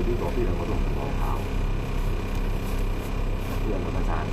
คือที่ตัวพี่เราก็ต้องรอเขาเพื่อนธรราชาติ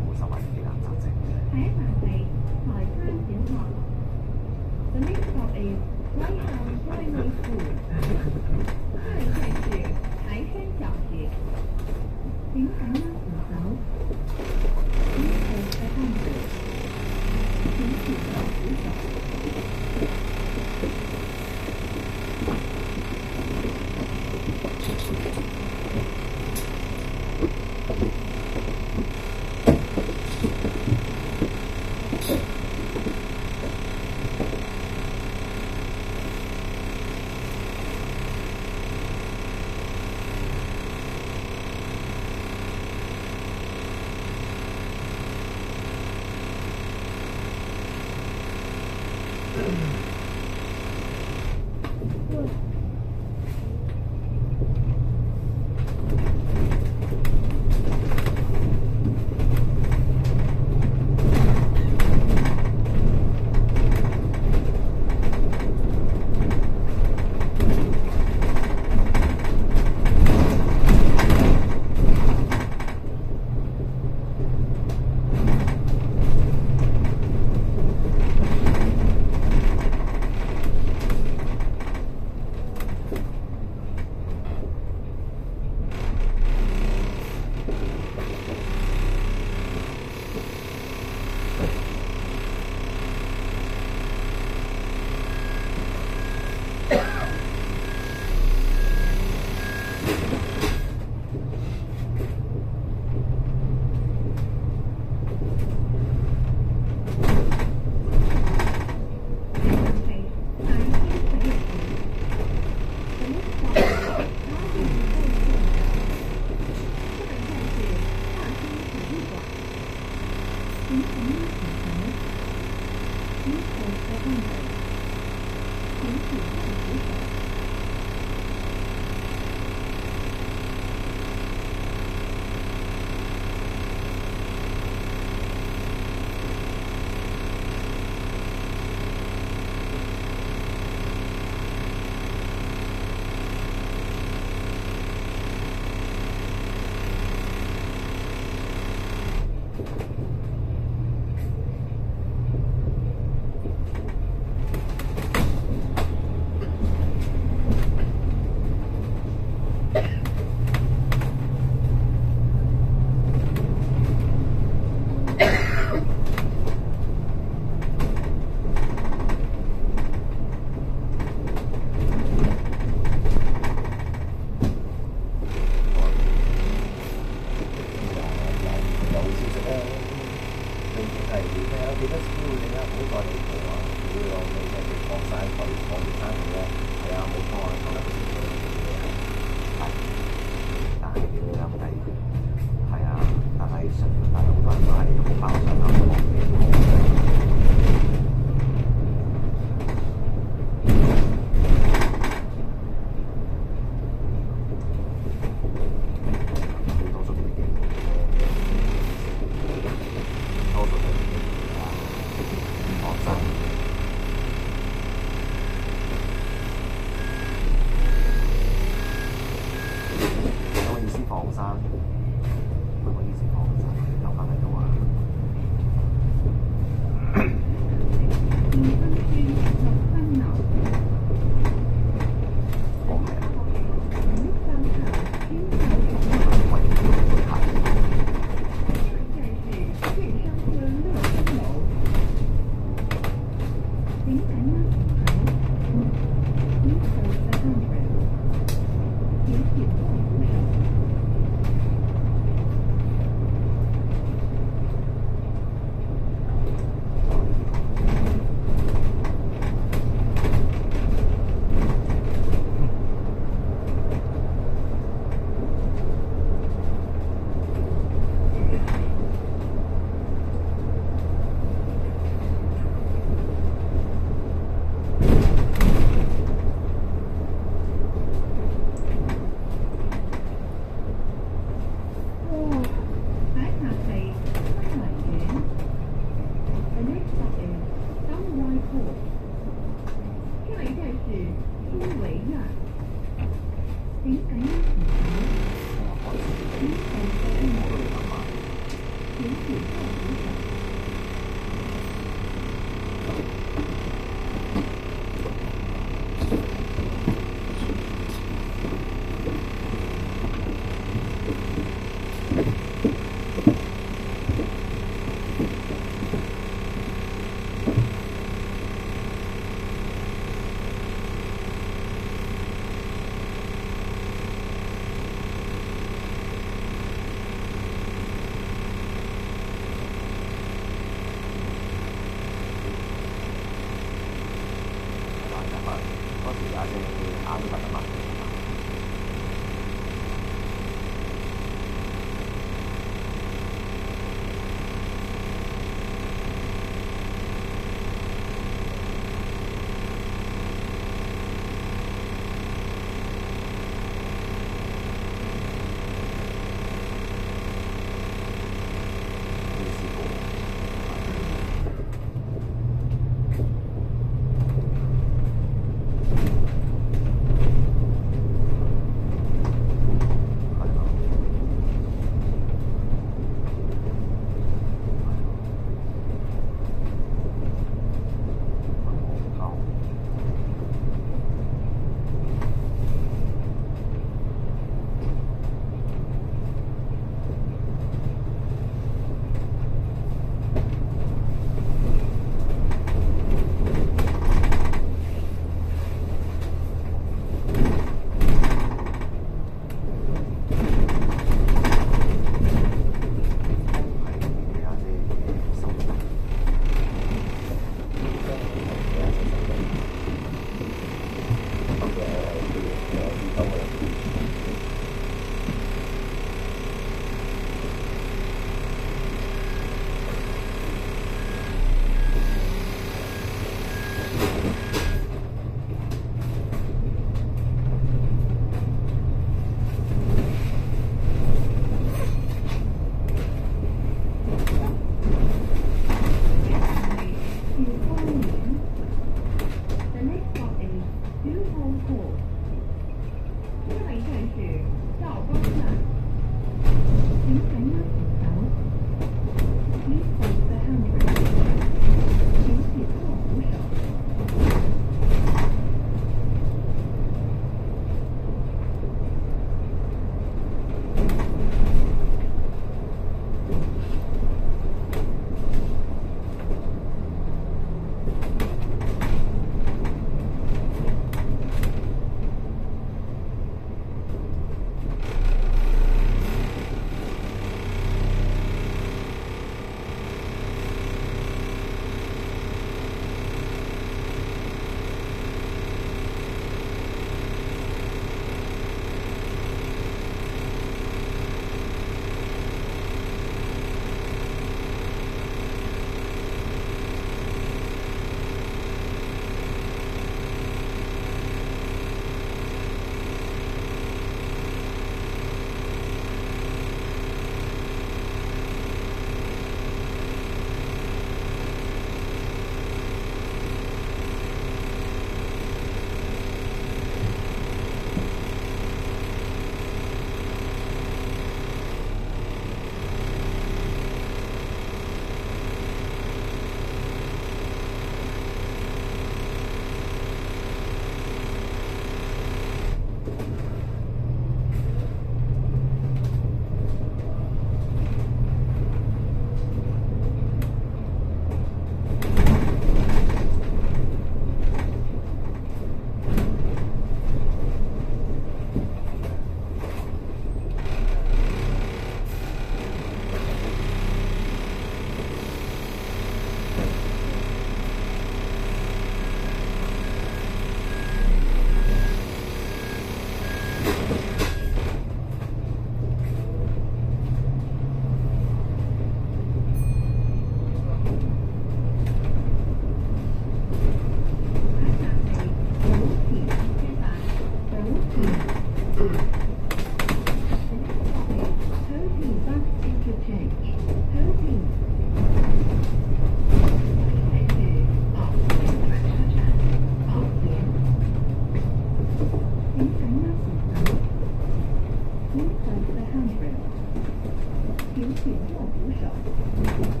请勿捂手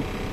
you